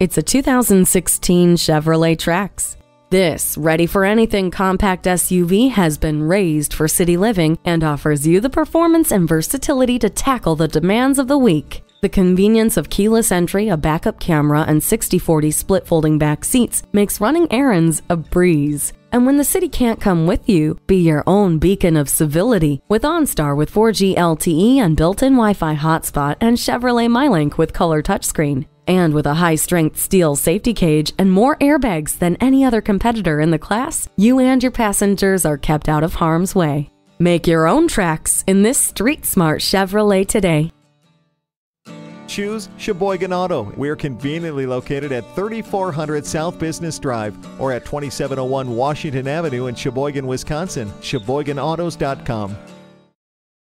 It's a 2016 Chevrolet Trax. This ready for anything compact SUV has been raised for city living and offers you the performance and versatility to tackle the demands of the week. The convenience of keyless entry, a backup camera, and 60/40 split folding back seats makes running errands a breeze. And when the city can't come with you, be your own beacon of civility with OnStar with 4G LTE and built-in Wi-Fi hotspot and Chevrolet MyLink with color touchscreen. And with a high strength steel safety cage and more airbags than any other competitor in the class, you and your passengers are kept out of harm's way. Make your own tracks in this street smart Chevrolet today. Choose Sheboygan Auto. We're conveniently located at 3400 South Business Drive or at 2701 Washington Avenue in Sheboygan, Wisconsin. SheboyganAutos.com.